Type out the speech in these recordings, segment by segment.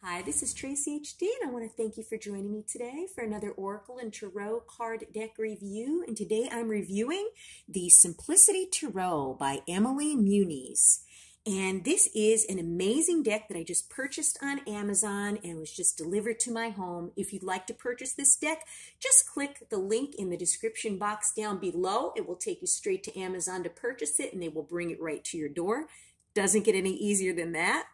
Hi, this is Tracey HD, and I want to thank you for joining me today for another Oracle and Tarot card deck review. And today I'm reviewing the Simplicity Tarot by Emilie Muniz. And this is an amazing deck that I just purchased on Amazon and was just delivered to my home. If you'd like to purchase this deck, just click the link in the description box down below. It will take you straight to Amazon to purchase it and they will bring it right to your door. Doesn't get any easier than that.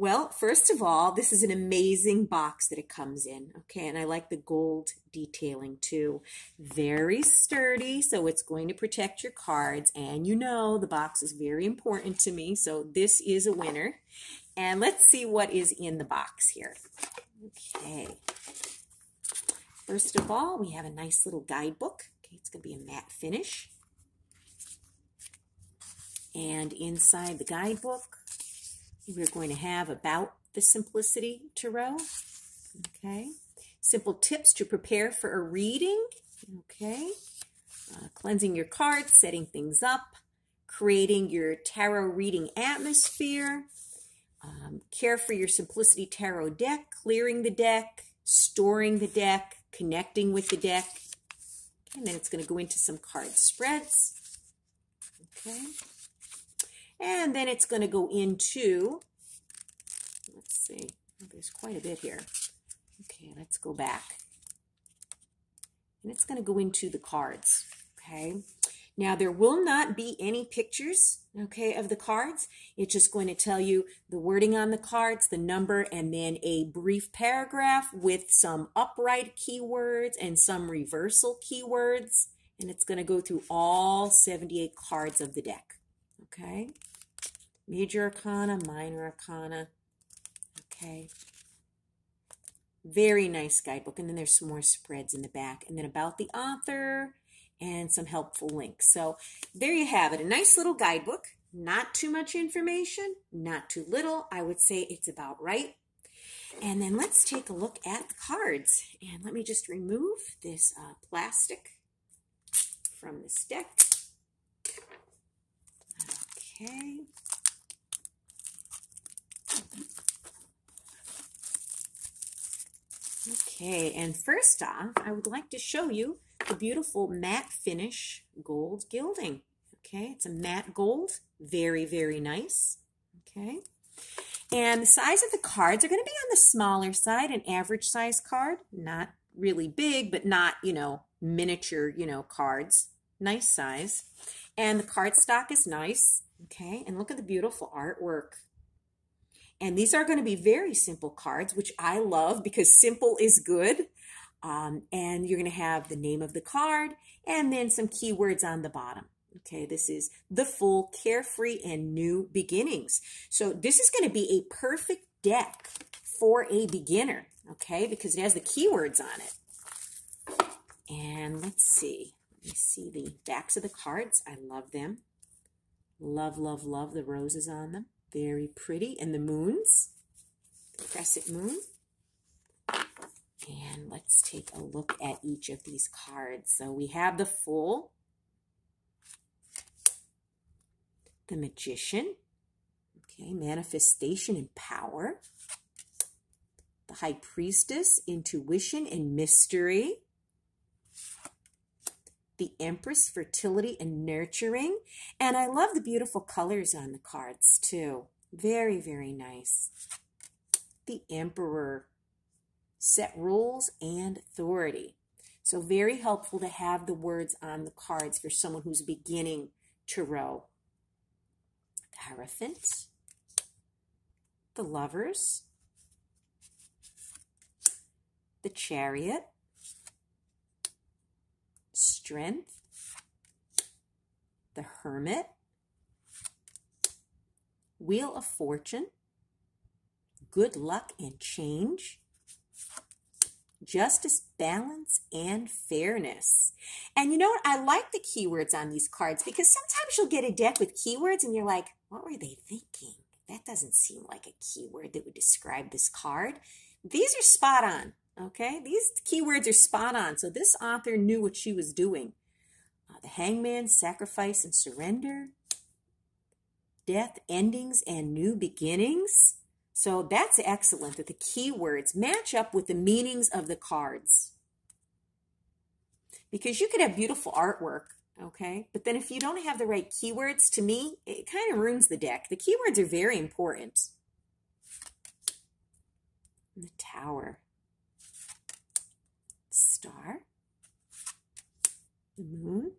Well, first of all, this is an amazing box that it comes in. Okay, and I like the gold detailing too. Very sturdy, so it's going to protect your cards. And you know the box is very important to me, so this is a winner. And let's see what is in the box here. Okay. First of all, we have a nice little guidebook. Okay, it's going to be a matte finish. And inside the guidebook, we're going to have about the Simplicity Tarot. Okay. Simple tips to prepare for a reading. Okay. Uh, cleansing your cards, setting things up, creating your tarot reading atmosphere, um, care for your Simplicity Tarot deck, clearing the deck, storing the deck, connecting with the deck. And then it's going to go into some card spreads. Okay. And then it's going to go into, let's see, there's quite a bit here. Okay, let's go back. And it's going to go into the cards, okay? Now, there will not be any pictures, okay, of the cards. It's just going to tell you the wording on the cards, the number, and then a brief paragraph with some upright keywords and some reversal keywords. And it's going to go through all 78 cards of the deck, okay? Major Arcana, Minor Arcana. Okay. Very nice guidebook. And then there's some more spreads in the back. And then about the author and some helpful links. So there you have it. A nice little guidebook. Not too much information, not too little. I would say it's about right. And then let's take a look at the cards. And let me just remove this uh, plastic from this deck. Okay. Okay, and first off, I would like to show you the beautiful matte finish gold gilding. Okay, it's a matte gold, very, very nice. Okay, and the size of the cards are going to be on the smaller side, an average size card, not really big, but not, you know, miniature, you know, cards. Nice size. And the card stock is nice. Okay, and look at the beautiful artwork. And these are going to be very simple cards, which I love because simple is good. Um, and you're going to have the name of the card and then some keywords on the bottom. Okay, this is the Fool carefree and new beginnings. So this is going to be a perfect deck for a beginner, okay, because it has the keywords on it. And let's see. Let me see the backs of the cards. I love them. Love, love, love the roses on them. Very pretty. And the moons, the crescent moon. And let's take a look at each of these cards. So we have the Fool, the Magician, okay, Manifestation and Power, the High Priestess, Intuition and Mystery, the Empress, fertility and nurturing. And I love the beautiful colors on the cards too. Very, very nice. The Emperor, set rules and authority. So very helpful to have the words on the cards for someone who's beginning tarot. The Hierophant, the Lovers, the Chariot, strength, the hermit, wheel of fortune, good luck and change, justice, balance, and fairness. And you know what? I like the keywords on these cards because sometimes you'll get a deck with keywords and you're like, what were they thinking? That doesn't seem like a keyword that would describe this card. These are spot on. Okay, these keywords are spot on. So this author knew what she was doing. Uh, the hangman, sacrifice and surrender, death, endings, and new beginnings. So that's excellent that the keywords match up with the meanings of the cards. Because you could have beautiful artwork, okay? But then if you don't have the right keywords, to me, it kind of ruins the deck. The keywords are very important. The tower. Star. The moon.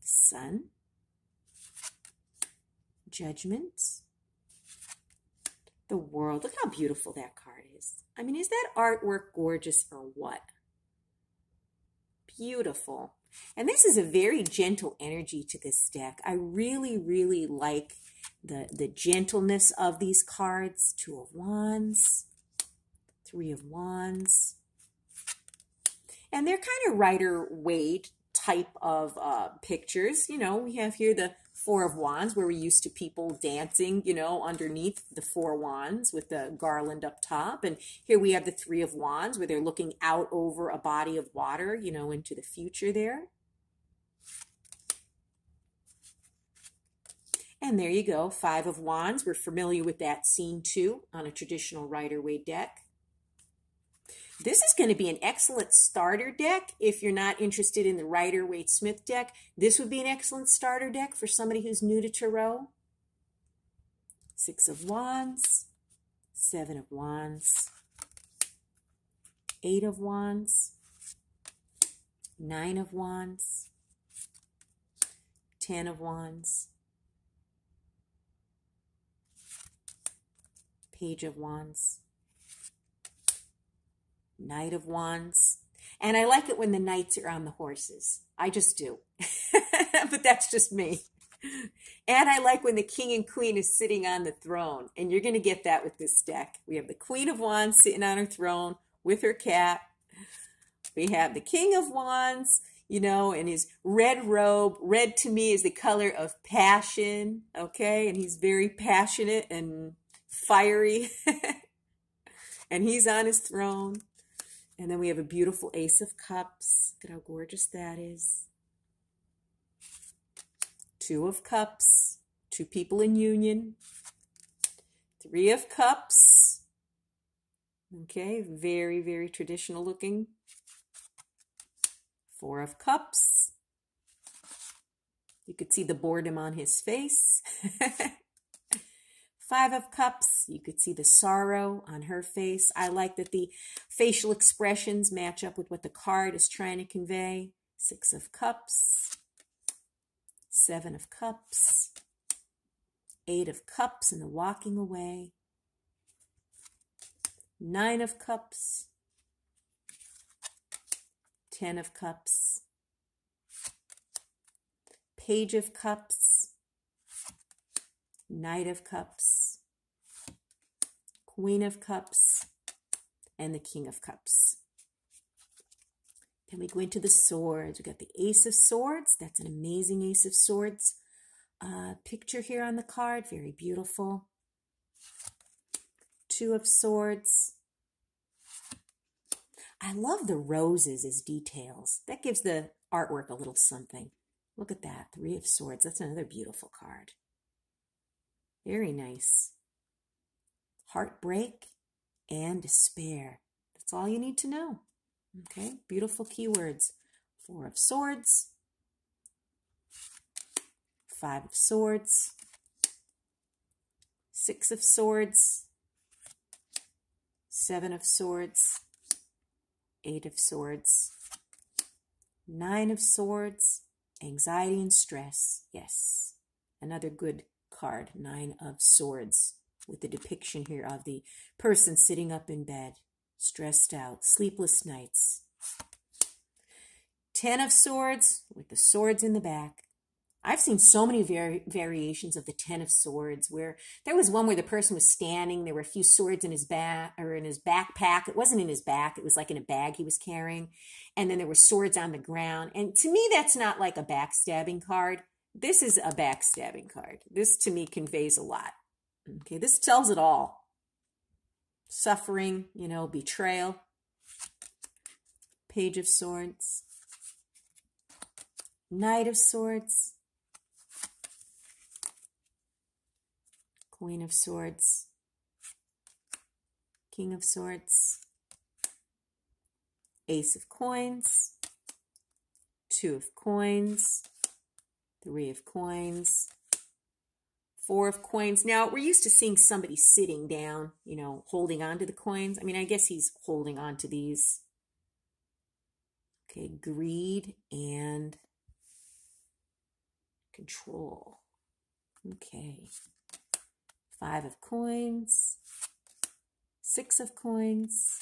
Sun. Judgment. The world. Look how beautiful that card is. I mean, is that artwork gorgeous or what? Beautiful. And this is a very gentle energy to this deck. I really, really like the, the gentleness of these cards. Two of Wands, Three of Wands. And they're kind of Rider Waite type of uh, pictures. You know, we have here the Four of Wands, where we used to people dancing, you know, underneath the Four Wands with the garland up top. And here we have the Three of Wands, where they're looking out over a body of water, you know, into the future there. And there you go, Five of Wands. We're familiar with that scene too on a traditional Rider-Waite deck. This is going to be an excellent starter deck if you're not interested in the Rider-Waite Smith deck. This would be an excellent starter deck for somebody who's new to Tarot. Six of Wands, Seven of Wands, Eight of Wands, Nine of Wands, Ten of Wands, Page of Wands, Knight of Wands. And I like it when the knights are on the horses. I just do. but that's just me. And I like when the king and queen is sitting on the throne. And you're going to get that with this deck. We have the queen of wands sitting on her throne with her cat. We have the king of wands, you know, in his red robe. Red to me is the color of passion. Okay. And he's very passionate and fiery. and he's on his throne. And then we have a beautiful Ace of Cups. Look at how gorgeous that is. Two of Cups. Two people in union. Three of Cups. Okay, very, very traditional looking. Four of Cups. You could see the boredom on his face. Five of Cups, you could see the sorrow on her face. I like that the facial expressions match up with what the card is trying to convey. Six of Cups, Seven of Cups, Eight of Cups and the walking away, Nine of Cups, Ten of Cups, Page of Cups, Knight of Cups, Queen of Cups, and the King of Cups. Then we go into the swords. We got the Ace of Swords. That's an amazing Ace of Swords uh, picture here on the card. Very beautiful. Two of Swords. I love the roses as details. That gives the artwork a little something. Look at that. Three of Swords. That's another beautiful card. Very nice. Heartbreak and despair. That's all you need to know. Okay, beautiful keywords. Four of Swords, Five of Swords, Six of Swords, Seven of Swords, Eight of Swords, Nine of Swords, Anxiety and Stress. Yes, another good card, Nine of Swords, with the depiction here of the person sitting up in bed, stressed out, sleepless nights. Ten of Swords, with the swords in the back. I've seen so many vari- variations of the Ten of Swords where there was one where the person was standing, there were a few swords in his back or in his backpack. It wasn't in his back, it was like in a bag he was carrying. And then there were swords on the ground. And to me, that's not like a backstabbing card. This is a backstabbing card. This to me conveys a lot. Okay, this tells it all. Suffering, you know, betrayal. Page of Swords. Knight of Swords. Queen of Swords, King of Swords, Ace of Coins, Two of Coins, Three of Coins, Four of Coins. Now, we're used to seeing somebody sitting down, you know, holding on to the coins. I mean, I guess he's holding on to these. Okay, greed and control. Okay. Five of coins, six of coins,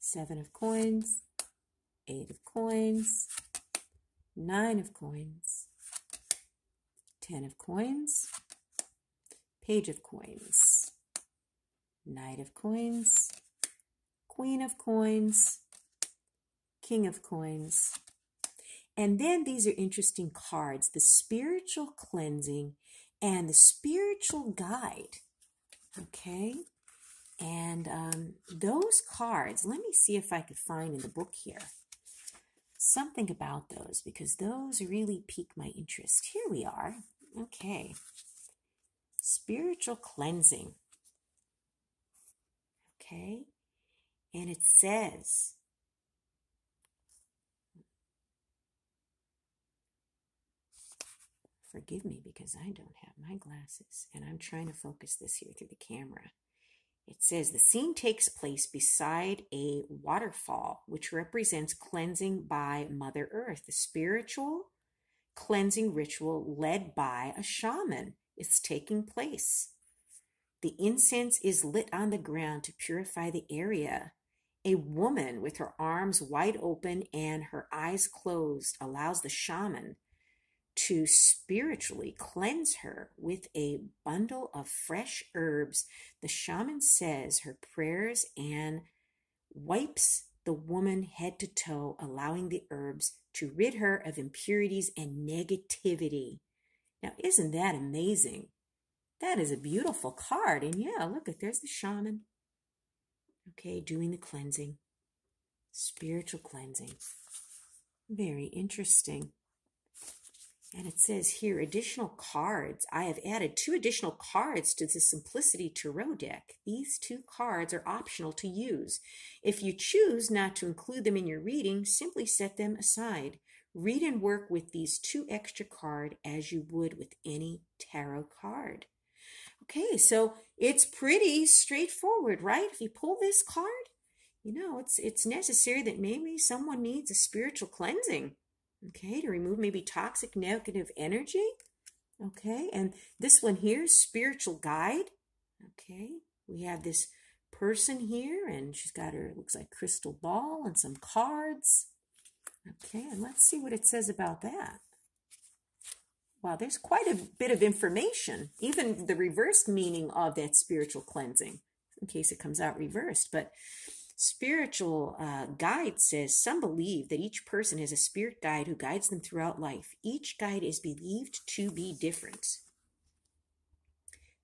seven of coins, eight of coins, nine of coins, ten of coins, page of coins, knight of coins, queen of coins, king of coins. And then these are interesting cards the spiritual cleansing and the spiritual guide. Okay. And um, those cards, let me see if I could find in the book here something about those because those really pique my interest. Here we are. Okay. Spiritual cleansing. Okay. And it says, Forgive me because I don't have my glasses and I'm trying to focus this here through the camera. It says the scene takes place beside a waterfall, which represents cleansing by Mother Earth. The spiritual cleansing ritual led by a shaman is taking place. The incense is lit on the ground to purify the area. A woman with her arms wide open and her eyes closed allows the shaman to spiritually cleanse her with a bundle of fresh herbs. The shaman says her prayers and wipes the woman head to toe, allowing the herbs to rid her of impurities and negativity. Now, isn't that amazing? That is a beautiful card. And yeah, look at there's the shaman. Okay, doing the cleansing, spiritual cleansing. Very interesting. And it says here additional cards. I have added two additional cards to the Simplicity Tarot deck. These two cards are optional to use. If you choose not to include them in your reading, simply set them aside. Read and work with these two extra card as you would with any tarot card. Okay, so it's pretty straightforward, right? If you pull this card, you know, it's it's necessary that maybe someone needs a spiritual cleansing okay, to remove maybe toxic negative energy. Okay, and this one here, spiritual guide. Okay, we have this person here, and she's got her, looks like crystal ball and some cards. Okay, and let's see what it says about that. Wow, there's quite a bit of information, even the reversed meaning of that spiritual cleansing, in case it comes out reversed. But Spiritual uh, guide says some believe that each person has a spirit guide who guides them throughout life. Each guide is believed to be different,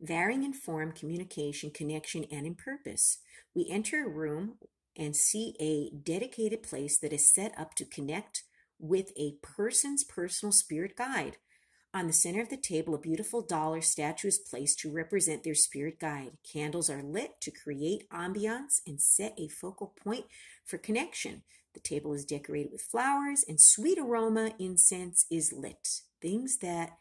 varying in form, communication, connection, and in purpose. We enter a room and see a dedicated place that is set up to connect with a person's personal spirit guide. On the center of the table, a beautiful dollar statue is placed to represent their spirit guide. Candles are lit to create ambiance and set a focal point for connection. The table is decorated with flowers and sweet aroma incense is lit. Things that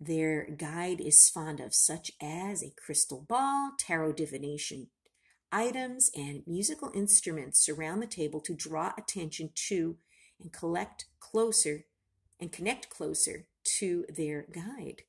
their guide is fond of, such as a crystal ball, tarot divination items, and musical instruments surround the table to draw attention to and collect closer and connect closer to their guide.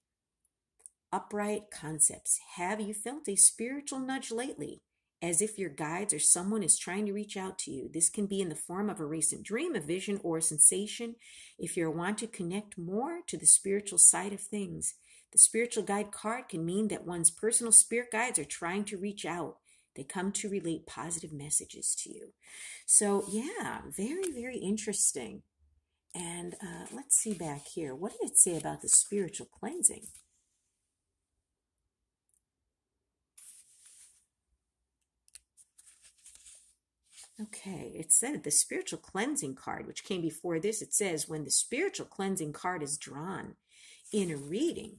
Upright concepts. Have you felt a spiritual nudge lately? As if your guides or someone is trying to reach out to you. This can be in the form of a recent dream, a vision, or a sensation. If you want to connect more to the spiritual side of things, the spiritual guide card can mean that one's personal spirit guides are trying to reach out. They come to relate positive messages to you. So, yeah, very, very interesting. And uh, let's see back here. What did it say about the spiritual cleansing? Okay, it said the spiritual cleansing card, which came before this, it says when the spiritual cleansing card is drawn in a reading,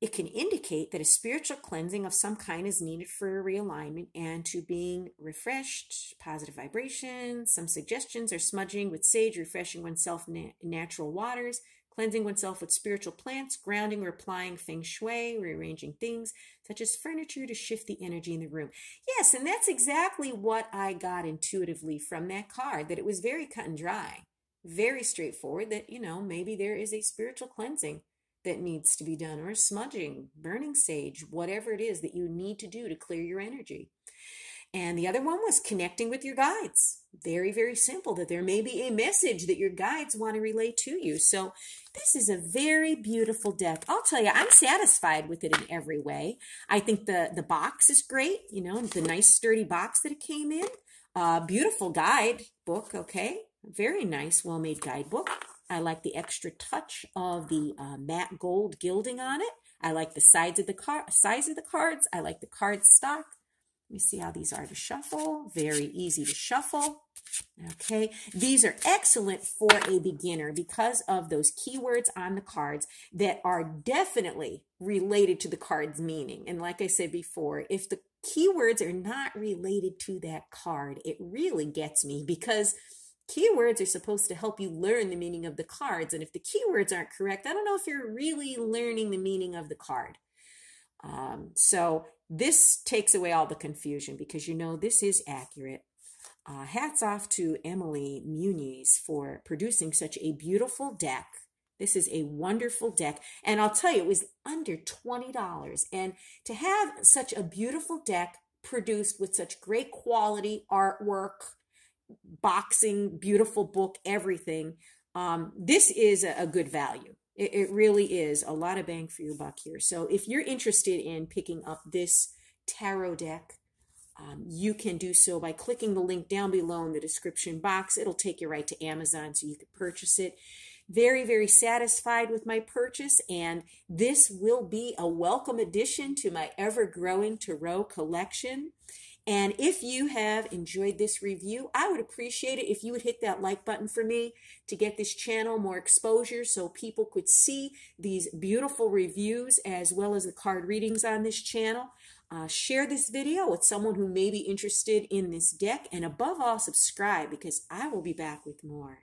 it can indicate that a spiritual cleansing of some kind is needed for realignment and to being refreshed, positive vibrations. Some suggestions are smudging with sage, refreshing oneself in natural waters, cleansing oneself with spiritual plants, grounding or applying feng shui, rearranging things such as furniture to shift the energy in the room. Yes, and that's exactly what I got intuitively from that card, that it was very cut and dry, very straightforward, that, you know, maybe there is a spiritual cleansing that needs to be done, or smudging, burning sage, whatever it is that you need to do to clear your energy. And the other one was connecting with your guides. Very, very simple that there may be a message that your guides want to relay to you. So this is a very beautiful deck. I'll tell you, I'm satisfied with it in every way. I think the, the box is great, you know, the nice sturdy box that it came in. Uh, beautiful guide book, okay? Very nice, well-made guidebook. I like the extra touch of the uh, matte gold gilding on it. I like the sides of the car size of the cards. I like the card stock. Let me see how these are to shuffle. Very easy to shuffle. Okay, these are excellent for a beginner because of those keywords on the cards that are definitely related to the card's meaning. And like I said before, if the keywords are not related to that card, it really gets me because keywords are supposed to help you learn the meaning of the cards. And if the keywords aren't correct, I don't know if you're really learning the meaning of the card. Um, so this takes away all the confusion because you know this is accurate. Uh, hats off to Emilie Muniz for producing such a beautiful deck. This is a wonderful deck. And I'll tell you, it was under $20. And to have such a beautiful deck produced with such great quality artwork, boxing, beautiful book, everything, um, this is a, good value. It, it really is a lot of bang for your buck here. So if you're interested in picking up this tarot deck, um, you can do so by clicking the link down below in the description box. It'll take you right to Amazon so you can purchase it. Very, very satisfied with my purchase, and this will be a welcome addition to my ever growing Tarot collection. And if you have enjoyed this review, I would appreciate it if you would hit that like button for me to get this channel more exposure so people could see these beautiful reviews as well as the card readings on this channel. Uh, share this video with someone who may be interested in this deck and above all subscribe because I will be back with more.